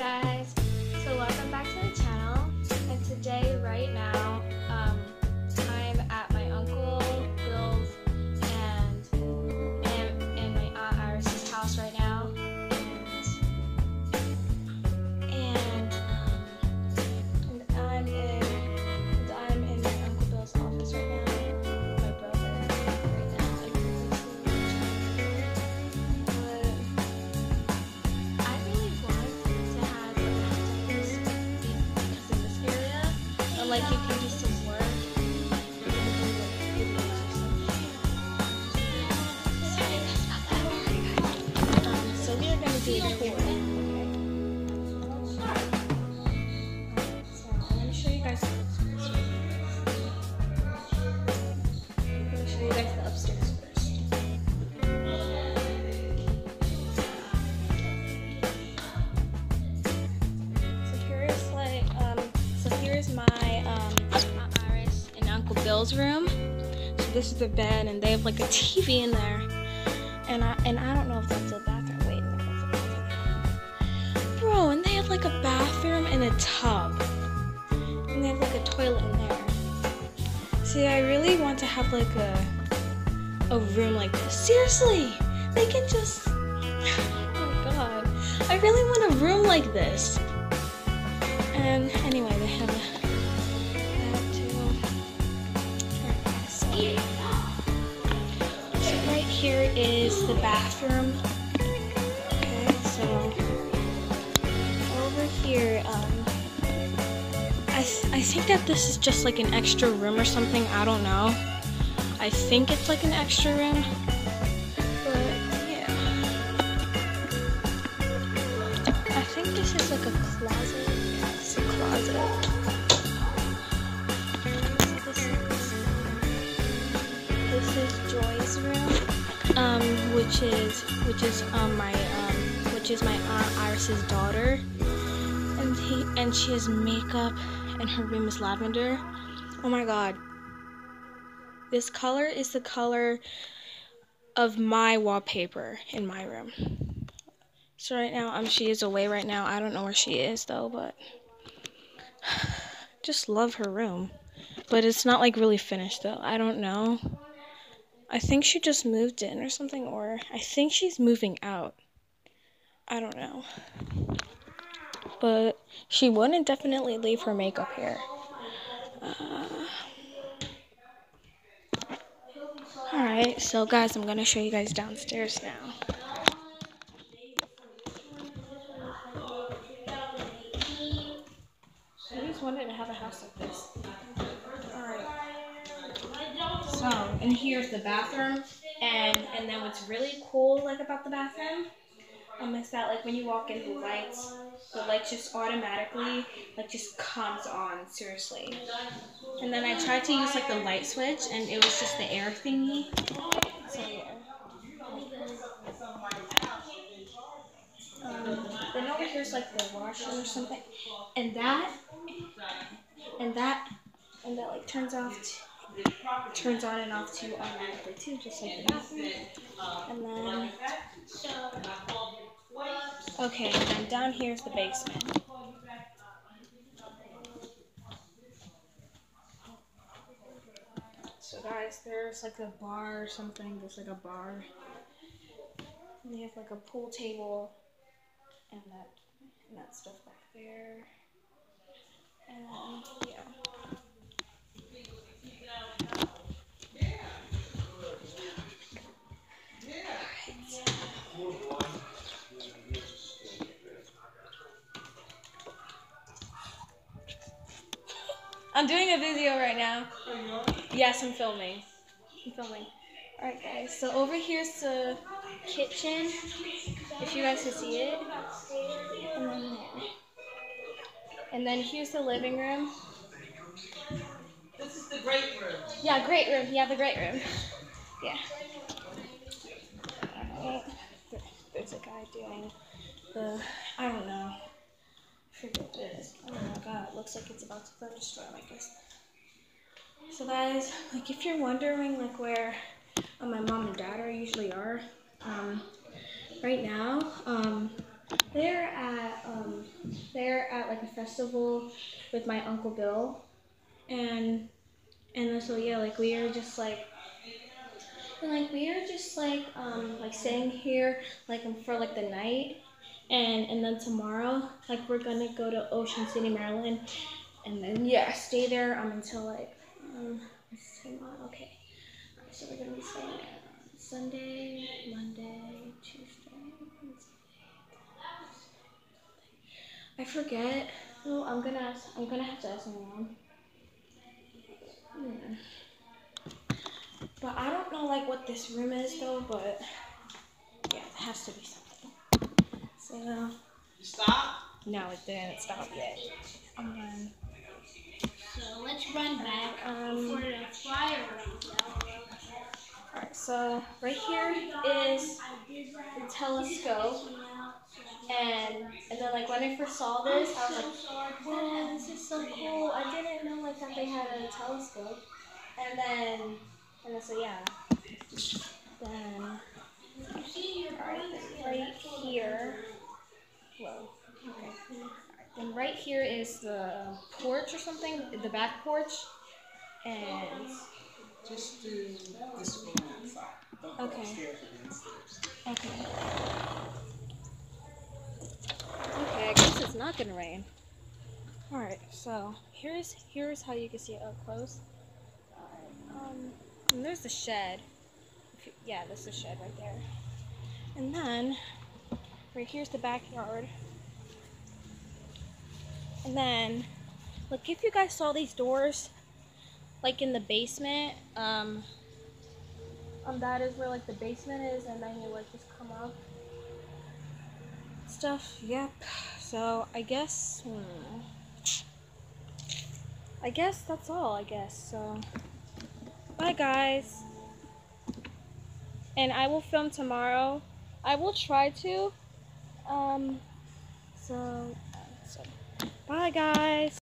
guys, so welcome back to the channel. And today, right now, like you can some work. Um, so we are gonna do a Bill's room. So this is the bed and they have like a TV in there. And I and I don't know if that's a bathroom. Wait, no, that's a bathroom. Bro, and they have like a bathroom and a tub. And they have like a toilet in there. See, I really want to have like a a room like this. Seriously, they can just. Oh my god, I really want a room like this. And anyway, they have a. here is the bathroom. Okay, so over here, um, I th- I think that this is just like an extra room or something. I don't know. I think it's like an extra room. But yeah. I think this is like a closet. It's a closet. Which is which is um my um which is my aunt Iris's daughter. And he and she has makeup and her room is lavender. Oh my god. This color is the color of my wallpaper in my room. So right now, um, she is away right now. I don't know where she is though, but just love her room. But it's not like really finished though. I don't know. I think she just moved in or something, or I think she's moving out. I don't know. But she wouldn't definitely leave her makeup here. Uh, Alright, so guys, I'm gonna show you guys downstairs now. I always wanted to have a house like this. And here's the bathroom. And and then what's really cool like about the bathroom um, is that like when you walk in the lights, the light just automatically like just comes on, seriously. And then I tried to use like the light switch and it was just the air thingy. So yeah. Um, then over here's like the washer or something. And that and that and that like turns off turns on and off too automatically too, just like the bathroom. And then Okay, and then down here's the basement. So guys, there's like a bar or something. There's like a bar. And they have like a pool table and that and that stuff back there. And yeah. I'm doing a video right now. Oh, yes, I'm filming. I'm filming. Alright guys, so over here's the kitchen. If you guys can see it. And then there. And then here's the living room. This is the great room. Yeah, great room. Yeah, the great room. Yeah. Alright. There's a guy doing the I don't know. What. Oh my god, it looks like it's about to thunderstorm, I guess. So guys, like if you're wondering like where uh, my mom and dad are usually are, um, right now, um, they're at um, they're at like a festival with my uncle Bill, and and so yeah, like we are just like. And like we are just like um like staying here like for like the night and and then tomorrow like we're gonna go to Ocean City, Maryland and then yeah, stay there um until like um tomorrow? Okay. So we're gonna be staying there on Sunday, Monday, Tuesday, Wednesday. I forget. No, I'm gonna ask, I'm gonna have to ask my mom. Hmm. But I don't know like what this room is though, but yeah, it has to be something. So You stop? no, it didn't stop yet. Um, So let's run back um, for the fire round. Alright, so right here is the telescope, and and then like when I first saw this, I was like, "Wow, this is so cool!" I didn't know like that they had a telescope, and then and then so yeah, then alright, then right here, whoa, okay, then right here is the porch or something, the back porch, and Just do this one outside. Don't go Okay. upstairs or downstairs. Okay. Okay, I guess it's not gonna rain. Alright, so here's here's how you can see it up close. Um, and there's the shed. You- Yeah, there's the shed right there. And then right here's the backyard. And then look if you guys saw these doors like in the basement, um um, that is where like the basement is, and then you like just come up. Stuff. Yep. So I guess. Hmm, I guess that's all. I guess so. Bye guys. And I will film tomorrow. I will try to. Um. So. So. Bye guys.